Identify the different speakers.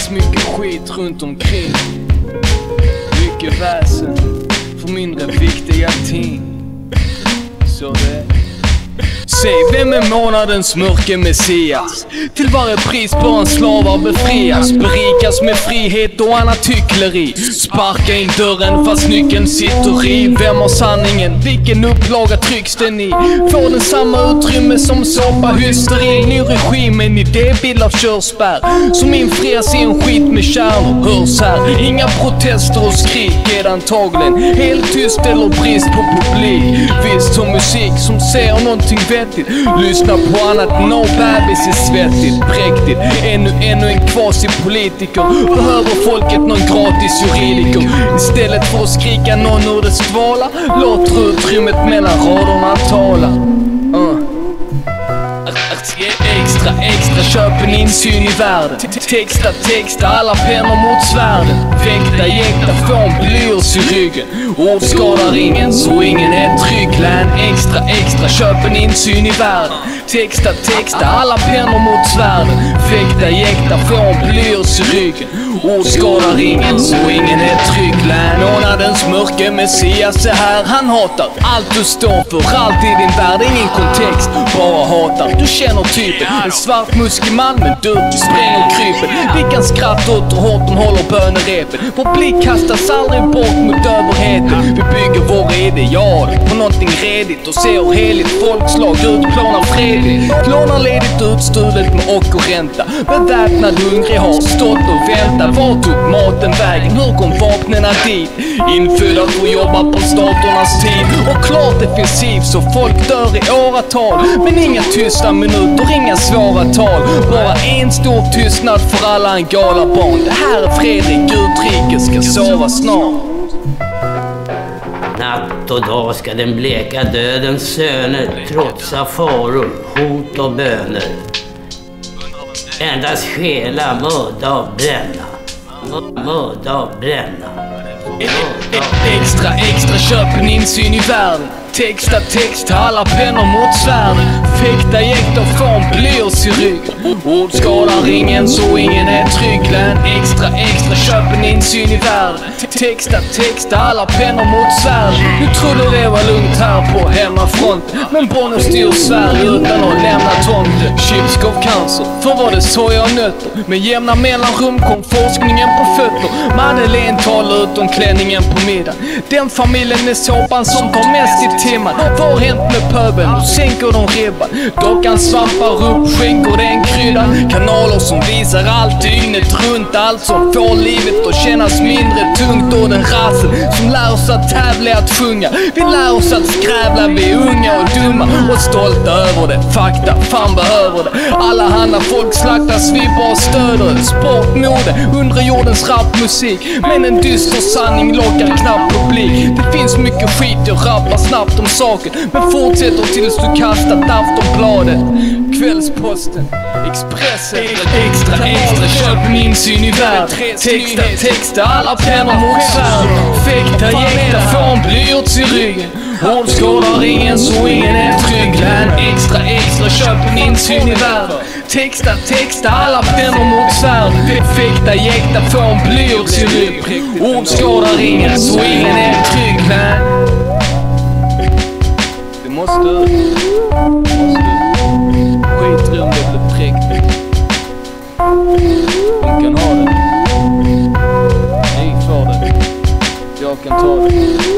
Speaker 1: finns mycket skit runt omkring. Mycket väsen för mindre viktiga ting. Så det är. Vem är månadens mörke messias? Till varje pris bör en slavar befrias Berikas med frihet och annat hyckleri Sparka in dörren fast nyckeln sitter i Vem har sanningen? Vilken upplaga trycks den i? Får den samma utrymme som såpa hysteri? Ny regim, en idébild av körsbär Som infrias i en skit med kärnor Hörs här, inga protester och skrik är det antagligen Helt tyst eller brist på publik Visst som musik som säger någonting vettigt Lyssna på annat, no bebis är svettigt, präktigt. Ännu, ännu en kvasipolitiker. Behöver folket någon gratis juridiker? Istället för att skrika någon ur dess dvala Låt utrymmet mellan raderna tala. Uh. Extra, extra, köp en insyn i världen. Texta, texta, alla pennor mot svärden Väkta, jäkta, få en blyerts i ryggen. Ord skadar ingen så ingen är trygg. Län extra, extra, köp en insyn i världen. Texta, texta, alla pennor mot svärden. Fäkta jäkta, få en blyerts i ryggen. Ord skadar ingen så ingen är trygg. Månadens mörke messias är här. Han hatar allt du står för, allt i din värld. Ingen kontext, bara hatar. Du känner typen, en svart muskig man men du, du spränger krypen. Vi kan skratta åt hur hårt de håller bönerepen. Vår blick kastas aldrig bort mot överheten. Vi bygger våra ideal på någonting redigt och ser hur heligt folkslag utplånar fredligt Lånar ledigt utstulet med ockerränta Beväpnad hungrig har stått och väntat. Vart tog maten vägen? Hur kom vapnen dit? Infödda får jobba på staternas tid. Och klart defensivt så folk dör i åratal. Men inga tysta minuter, inga svåra tal. Bara en stor tystnad för alla Angala-barn Det här är Fredrik Utrikes ska sova snart.
Speaker 2: Natt och dag ska den bleka dödens söner trotsa faror, hot och böner. Endast stjäla, mörda och bränna. Mörda och bränna.
Speaker 1: Extra, extra, köp en insyn i världen Texta, texta, alla pennor mot svärden Fäkta, jäkt få en blyerts i ryggen Ord skadar ingen så ingen är trygg. Län extra, extra, köp en insyn i världen. Texta, texta, alla pennor mot svärden Du trodde det var lugnt här på hemmafronten Men Bonnier styr Sverige utan att lämna tomten. Chips gav cancer, för var det soja och nötter. Med jämna mellanrum kom forskningen på fötter. Madeleine talar ut om klänningen på middag. Den familjen är såpan som tar mest i timmen. Vad har hänt med pöbeln? Nu sänker de ribban. Dockan svampar upp, skänker den kryddan Kanaler som visar allt dygnet runt. Allt som får livet att kännas mindre tungt. Och den rasen som lär oss att tävla i att sjunga. Vi lär oss att skrävla, vi är unga och dumma. Och stolta över det, fakta, fan behöver det. Alla handlar folk slaktas, vi bara stöder det Sport, mode, undre jordens rapmusik. Men en dyster sanning lockar knappt publik. Det finns mycket skit, jag rappar snabbt om saken. Men fortsätter tills du kastat Aftonbladet. Kvällsposten, Expressen. Extra, extra, köp en insyn i världen. Texta, texta, alla pennor mot svärd. Fäkta, jäkta, få en blyerts i ryggen. Ord skadar ingen så ingen är trygg. Län extra, extra, köp en insyn i världen. Texta, texta, alla pennor mot svärd. Fäkta, jäkta, få en blyerts i ryggen Ord skadar ingen så ingen är trygg. Län Det måste told.